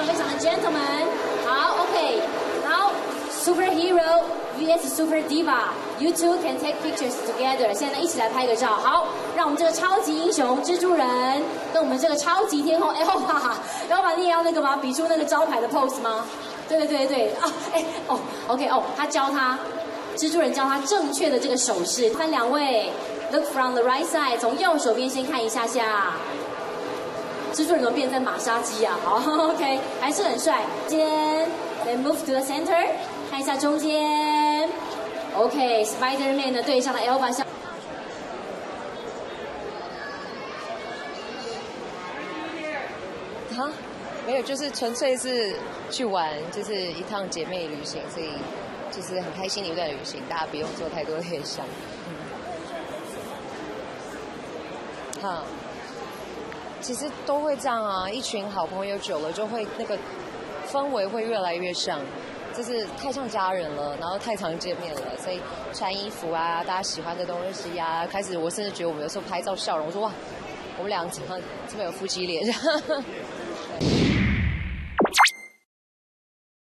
常非常的 gentleman。好，OK，然后 superhero vs super diva，you two can take pictures together。现在一起来拍个照。好，让我们这个超级英雄蜘蛛人跟我们这个超级天后 Elva，Elva 你也要那个吗？比出那个招牌的 pose 吗？对对对对啊，哎哦，OK 哦，他教他蜘蛛人教他正确的这个手势。他们两位，look from the right side，从右手边先看一下下。蜘蛛人怎么变成马杀鸡啊？好，OK，还是很帅。间，then move to the center，看一下中间。OK，Spider-Man 的对上了 Elva 像。哈，没有，就是纯粹是去玩，就是一趟姐妹旅行，所以就是很开心的一段旅行，大家不用做太多联想。好，其实都会这样啊，一群好朋友久了就会那个氛围会越来越像，就是太像家人了，然后太常见面了，所以穿衣服啊，大家喜欢的东西呀，开始我甚至觉得我们有时候拍照笑容，我说哇，我们两个怎么这么有夫妻脸？